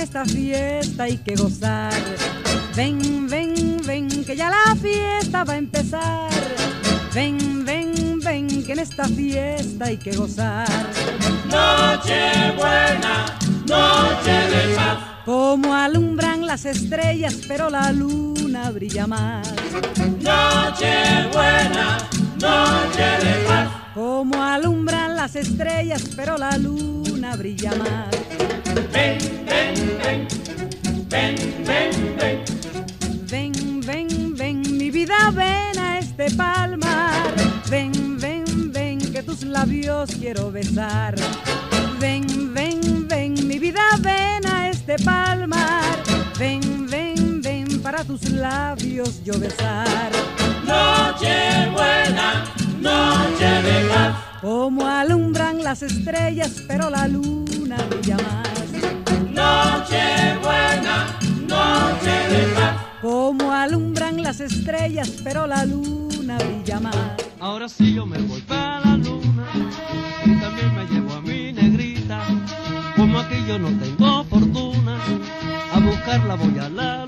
en esta fiesta hay que gozar. Ven, ven, ven, que ya la fiesta va a empezar. Ven, ven, ven, que en esta fiesta hay que gozar. Noche buena, noche de paz. Como alumbran las estrellas, pero la luna brilla más. Noche las estrellas, pero la luna brilla más. Ven, ven, ven, ven, ven, ven. Ven, ven, ven, mi vida, ven a este palmar. Ven, ven, ven, que tus labios quiero besar. Ven, ven, ven, mi vida, ven a este palmar. Ven, ven, ven, para tus labios yo besar. Noche buena, noche de paz. Como alumbran las estrellas, pero la luna brilla más. Noche buena, noche de paz. Como alumbran las estrellas, pero la luna brilla más. Ahora sí yo me voy para la luna y también me llevo a mi negrita. Como aquí yo no tengo fortuna, a buscarla voy a la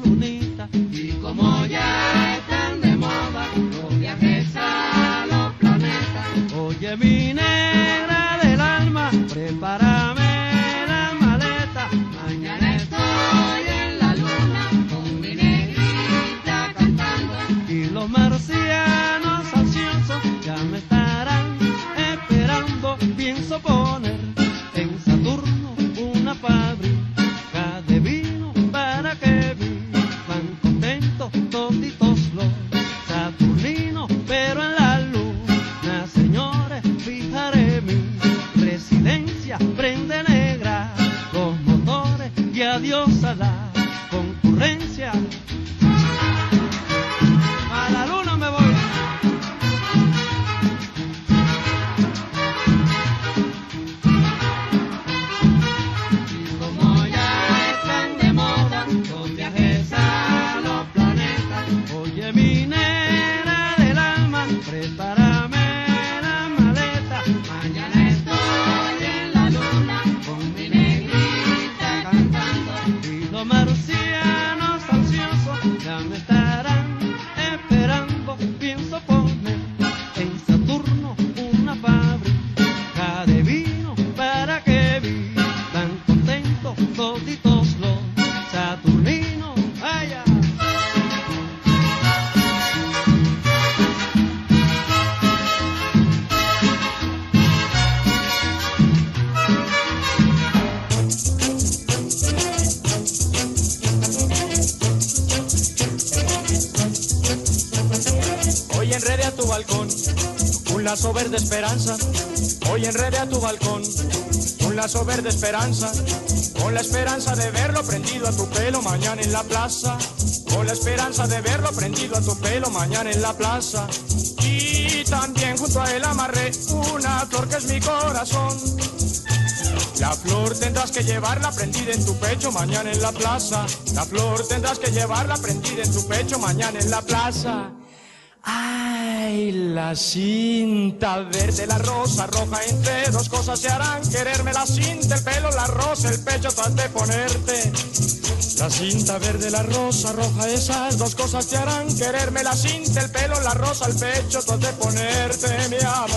un lazo verde esperanza. Hoy enrede a tu balcón un lazo verde esperanza. Con la esperanza de verlo prendido a tu pelo mañana en la plaza. Con la esperanza de verlo prendido a tu pelo mañana en la plaza. Y también junto a él amarré una flor que es mi corazón. La flor tendrás que llevarla prendida en tu pecho mañana en la plaza. La flor tendrás que llevarla prendida en tu pecho mañana en la plaza. Ay, la cinta verde, la rosa roja, entre dos cosas se harán quererme. La cinta, el pelo, la rosa, el pecho, tú has de ponerte. La cinta verde, la rosa roja, esas dos cosas te harán quererme. La cinta, el pelo, la rosa, el pecho, tú has de ponerte, mi amor.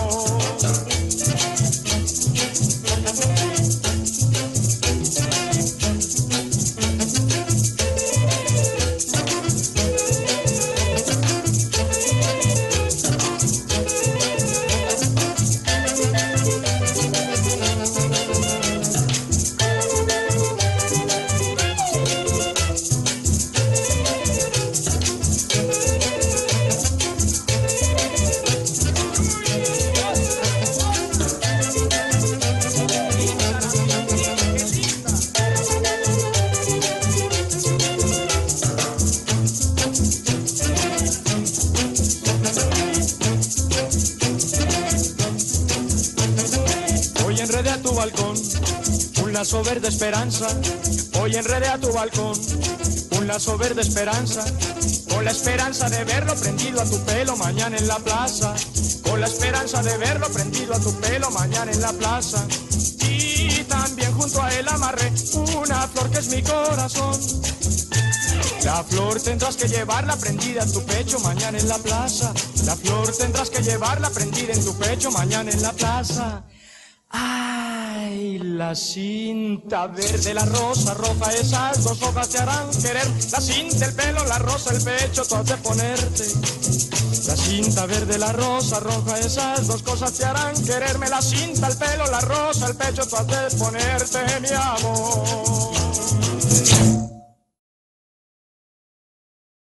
Balcón un lazo verde esperanza. Hoy enredé a tu balcón un lazo verde esperanza. Con la esperanza de verlo prendido a tu pelo mañana en la plaza. Con la esperanza de verlo prendido a tu pelo mañana en la plaza. Y junto a él amarré una flor que es mi corazón. La flor tendrás que llevarla prendida en tu pecho mañana en la plaza. La flor tendrás que llevarla prendida en tu pecho mañana en la plaza. Ay, la cinta verde, la rosa roja, esas dos hojas te harán querer. La cinta, el pelo, la rosa, el pecho, has de ponerte. La cinta verde, la rosa roja, esas dos cosas te harán quererme. La cinta, el pelo, la rosa, el pecho, tú has de ponerte, mi amor.